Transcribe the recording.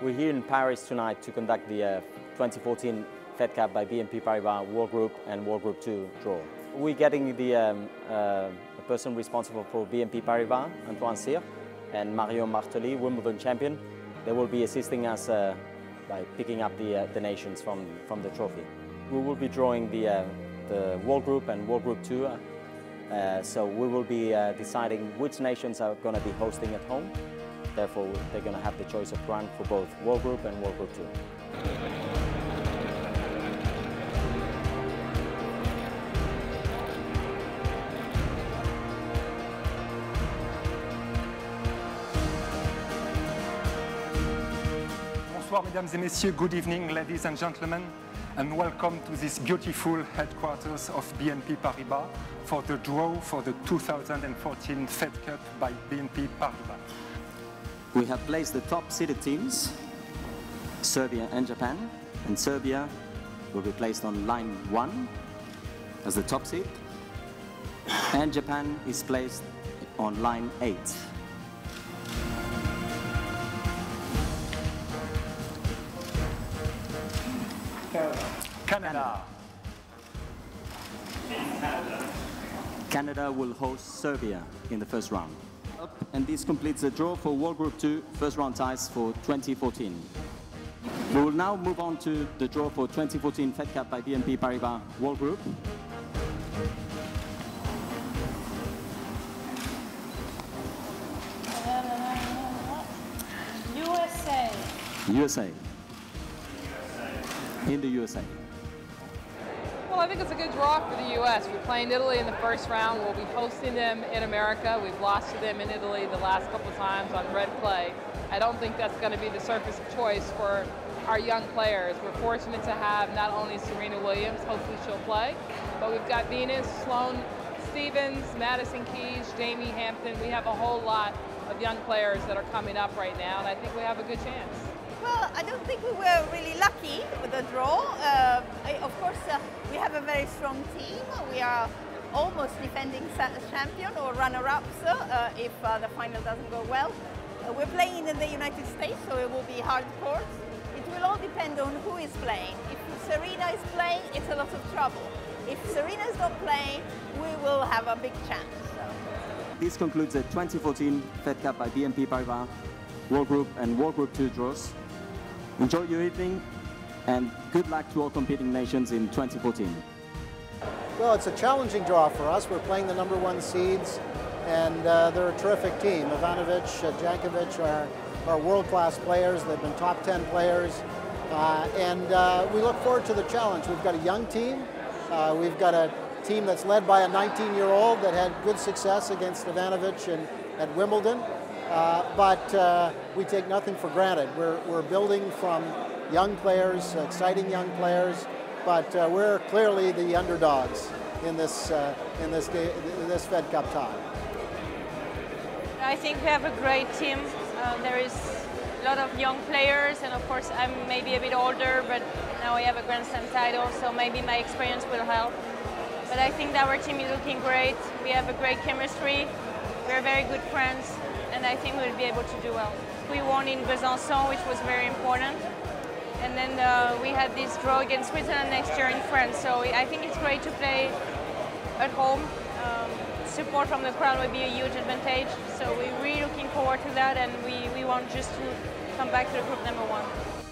We're here in Paris tonight to conduct the uh, 2014 Fed Cup by BNP Paribas World Group and World Group 2 draw. We're getting the um, uh, person responsible for BNP Paribas, Antoine Sire, and Marion Bartoli, Wimbledon champion. They will be assisting us uh, by picking up the, uh, the nations from, from the trophy. We will be drawing the, uh, the World Group and World Group 2 uh, so we will be deciding which nations are going to be hosting at home. Therefore, they're going to have the choice of run for both World Group and World Group 2. Bonsoir, mesdames et messieurs. Good evening, ladies and gentlemen, and welcome to this beautiful headquarters of BNP Paribas for the draw for the 2014 Fed Cup by BNP Paribas. We have placed the top seeded teams, Serbia and Japan, and Serbia will be placed on line one as the top seed, and Japan is placed on line eight. Canada. Canada will host Serbia in the first round. And this completes the draw for World Group 2 first round ties for 2014. We will now move on to the draw for 2014 Fed Cup by BNP Paribas World Group. USA. USA. In the USA. I think it's a good draw for the U.S. We're playing Italy in the first round. We'll be hosting them in America. We've lost to them in Italy the last couple times on red clay. I don't think that's going to be the surface of choice for our young players. We're fortunate to have not only Serena Williams, hopefully she'll play, but we've got Venus, Sloane Stevens, Madison Keys, Jamie Hampton. We have a whole lot of young players that are coming up right now, and I think we have a good chance. Well, I don't think we were really lucky with the draw. Uh, I, of course, very strong team. We are almost defending champion or runner-ups uh, if uh, the final doesn't go well. Uh, we're playing in the United States, so it will be hard court. It will all depend on who is playing. If Serena is playing, it's a lot of trouble. If Serena is not playing, we will have a big chance. So. This concludes the 2014 Fed Cup by BNP Paribas World Group and World Group 2 draws. Enjoy your evening and good luck to all competing nations in 2014. Well, it's a challenging draw for us. We're playing the number one seeds, and uh, they're a terrific team. Ivanovic, uh, Jankovic are, are world-class players. They've been top 10 players. Uh, and uh, we look forward to the challenge. We've got a young team. Uh, we've got a team that's led by a 19-year-old that had good success against Ivanovic and, at Wimbledon. Uh, but uh, we take nothing for granted. We're, we're building from young players, exciting young players, but uh, we're clearly the underdogs in this, uh, in this, in this Fed Cup tie. I think we have a great team. Uh, there is a lot of young players, and of course I'm maybe a bit older, but now I have a Grand Slam title, so maybe my experience will help. But I think that our team is looking great. We have a great chemistry. We're very good friends and I think we'll be able to do well. We won in Besançon, which was very important. And then uh, we had this draw against Switzerland next year in France. So I think it's great to play at home. Um, support from the crowd would be a huge advantage. So we're really looking forward to that and we, we want just to come back to the group number one.